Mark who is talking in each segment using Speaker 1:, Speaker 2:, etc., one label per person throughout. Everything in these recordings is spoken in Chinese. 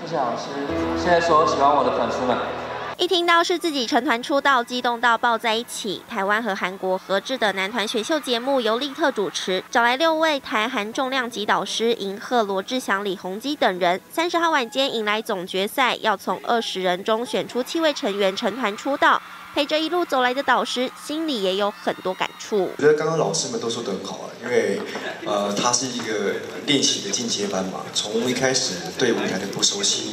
Speaker 1: 谢谢老师，谢谢所有喜欢我的粉丝们。
Speaker 2: 一听到是自己成团出道，激动到抱在一起。台湾和韩国合制的男团选秀节目由利特主持，找来六位台韩重量级导师，银赫、罗志祥、李弘基等人。三十号晚间迎来总决赛，要从二十人中选出七位成员成团出道。陪着一路走来的导师，心里也有很多感触。
Speaker 3: 我觉得刚刚老师们都说得很好啊，因为呃，他是一个练习的进阶班嘛，从一开始对舞台的不熟悉。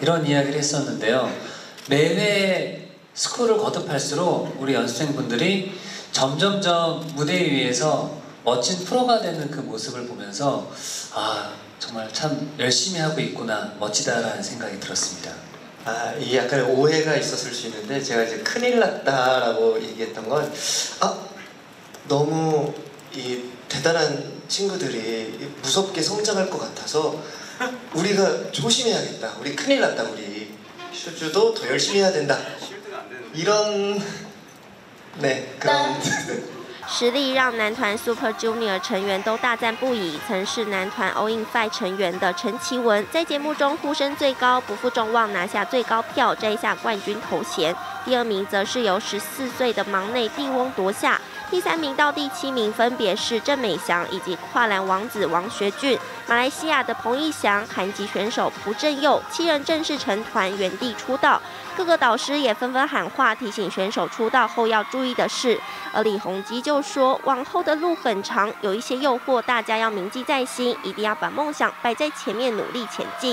Speaker 1: 이런 이야기를 했었는데요 매회 스코어를 거듭할수록 우리 연습생분들이 점점점 무대 위에서 멋진 프로가 되는 그 모습을 보면서 아 정말 참 열심히 하고 있구나 멋지다라는 생각이 들었습니다.
Speaker 4: 아, 이 약간 오해가 있었을 수 있는데 제가 이제 큰일 났다라고 얘기했던 건 아, 너무 이 대단한 친구들이 무섭게 성장할 것 같아서 우리가 조심해야겠다. 우리 큰일 났다. 우리 슈즈도 더 열심히 해야 된다. 이런 네 그런
Speaker 2: 实力让男团 Super Junior 成员都大赞不已。曾是男团 All In Five 成员的陈绮文，在节目中呼声最高，不负众望拿下最高票，摘下冠军头衔。第二名则是由十四岁的忙内蒂翁夺下。 第三名到第七名分别是郑美祥以及跨栏王子王学俊，马来西亚的彭义祥、韩籍选手朴正佑，七人正式成团原地出道。各个导师也纷纷喊话，提醒选手出道后要注意的事。而李弘基就说，往后的路很长，有一些诱惑，大家要铭记在心，一定要把梦想摆在前面，努力前进。